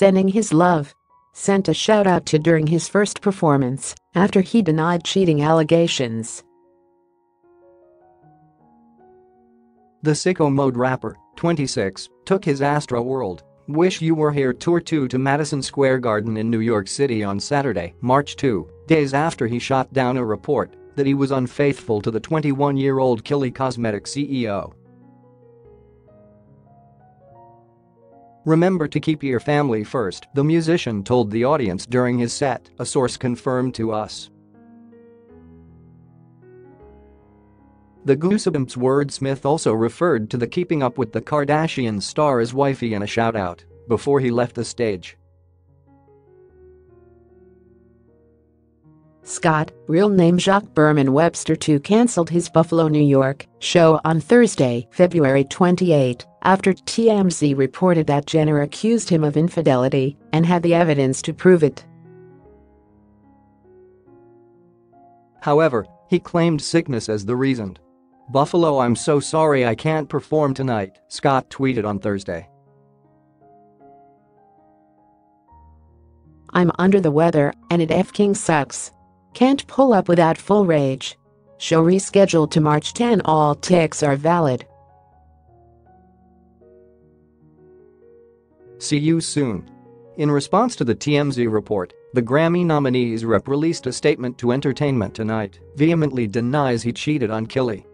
sending his love. Sent a shout out to during his first performance after he denied cheating allegations. The Sicko Mode rapper, 26, took his Astroworld Wish You Were Here Tour 2 to Madison Square Garden in New York City on Saturday, March 2, days after he shot down a report that he was unfaithful to the 21-year-old Kylie Cosmetics CEO. Remember to keep your family first, the musician told the audience during his set, a source confirmed to us. The Goosebumps wordsmith also referred to the Keeping Up with the Kardashians star as wifey in a shout-out before he left the stage. Scott, real name Jacques Berman Webster II cancelled his Buffalo, New York show on Thursday, February 28, after TMZ reported that Jenner accused him of infidelity and had the evidence to prove it. However, he claimed sickness as the reason. Buffalo I'm so sorry I can't perform tonight, Scott tweeted on Thursday. I'm under the weather and it f-king sucks. Can't pull up without full rage. Show rescheduled to March 10 all tickets are valid. See you soon. In response to the TMZ report, the Grammy nominees rep released a statement to Entertainment Tonight, vehemently denies he cheated on Kylie.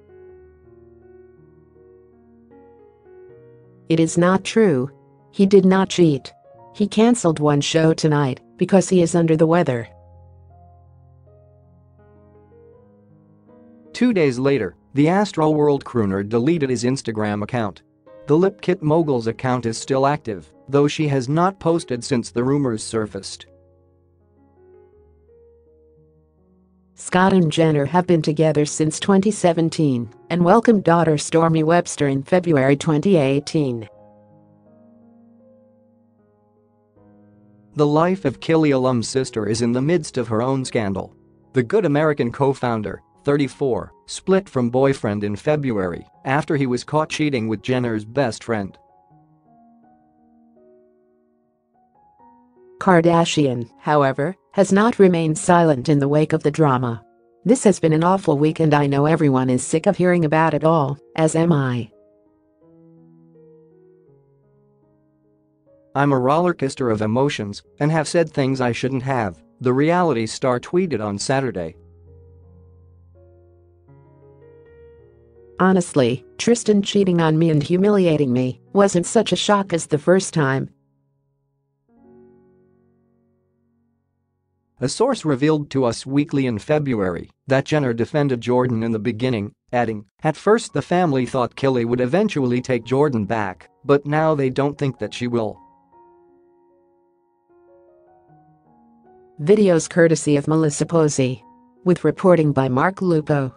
It is not true. He did not cheat. He cancelled one show tonight because he is under the weather. Two days later, the Astroworld crooner deleted his Instagram account. The Lip Kit Mogul's account is still active, though she has not posted since the rumors surfaced. Scott and Jenner have been together since 2017 and welcomed daughter Stormi Webster in February 2018. The life of Kylie alum's sister is in the midst of her own scandal. The Good American co-founder, 34, split from boyfriend in February after he was caught cheating with Jenner's best friend. Kardashian, however, has not remained silent in the wake of the drama. This has been an awful week and I know everyone is sick of hearing about it all, as am I. I'm a rollercoaster of emotions and have said things I shouldn't have, the reality star tweeted on Saturday. Honestly, Tristan cheating on me and humiliating me wasn't such a shock as the first time, A source revealed to Us Weekly in February that Jenner defended Jordan in the beginning, adding, At first the family thought Kylie would eventually take Jordan back, but now they don't think that she will. Videos courtesy of Melissa Posey. With reporting by Mark Lupo.